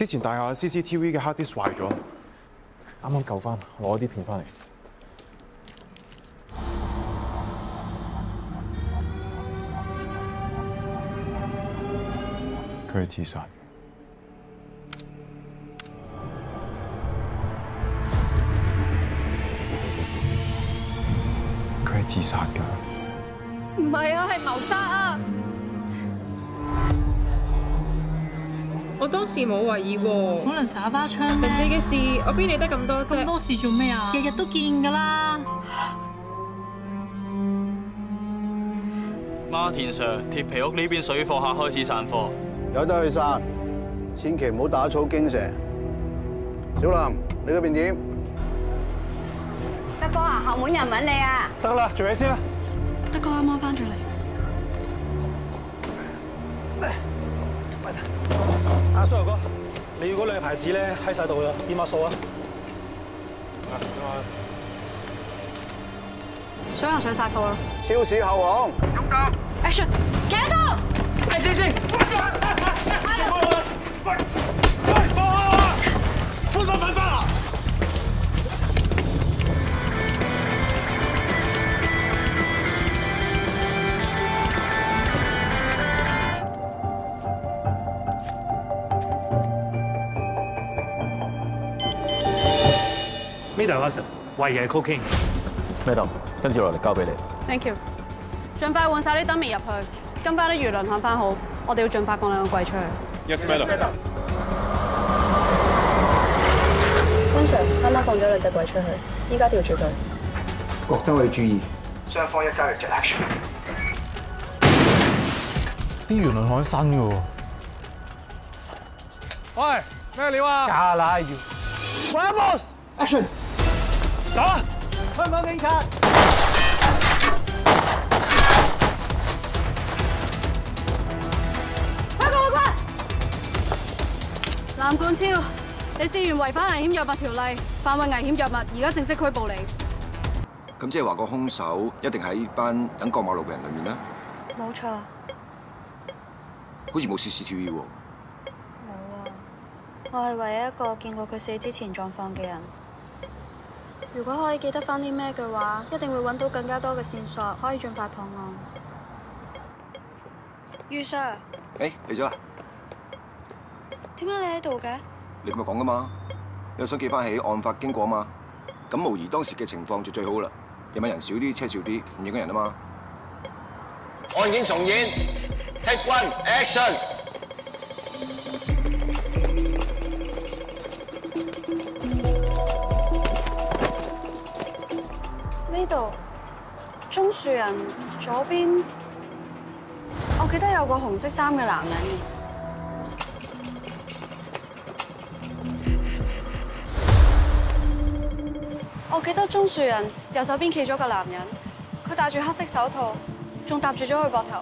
之前大廈 CCTV 嘅 hard disk 壞咗，啱啱救翻，攞啲片翻嚟。佢係自殺，佢係自殺㗎。唔係啊，係謀殺啊！當時冇懷疑喎，可能耍花槍人哋嘅事我邊理得咁多啫？咁多事做咩啊？日日都見㗎啦。孖田 Sir，鐵皮屋呢邊水貨客開始散貨，有得去散，千祈唔好打草驚蛇。小林，你嗰邊點？德哥啊，後門有人揾你啊！得啦，做嘢先啦。德哥啱啱翻咗嚟。阿蘇哥，你要嗰兩個牌子咧喺晒度啦，點下數啊？水下上晒數啦！超市後巷。Action！企喺度！哎，先先，放手！呢度阿 Sir，懷疑係 cocaine。咩度？跟住落嚟交俾你。Thank you。盡快換晒啲燈面入去，跟翻啲輿論看翻好。我哋要盡快放兩個櫃出去。Yes, madam。通常啱啱放咗兩隻櫃出去，依家調住佢。各單位注意，雙方一家嘅 action。啲輿論看新嘅喎。喂，咩料啊？加拉要。喂啊！香港警察。快過快！藍冠超，你涉嫌違反危險藥物條例，販運危險藥物，而家正式拘捕你。咁即係話個兇手一定喺班等過馬路嘅人裏面啦？冇錯，好似冇 CCTV 喎。冇啊！我係唯一一個見過佢死之前狀況嘅人。如果可以記得翻啲咩嘅話，一定會揾到更加多嘅線索，可以盡快破案。余 Sir，誒，嚟咗啦！點解你喺度嘅？你咁咪講噶嘛？你又想記翻起案發經過嘛？咁模擬當時嘅情況就最好啦。夜晚人少啲，車少啲，唔影響人啊嘛。案件重演，Take one action。度棕树人左边，我记得有个红色衫嘅男人。我记得棕树人右手边企咗个男人，佢戴住黑色手套，仲搭住咗佢膊头。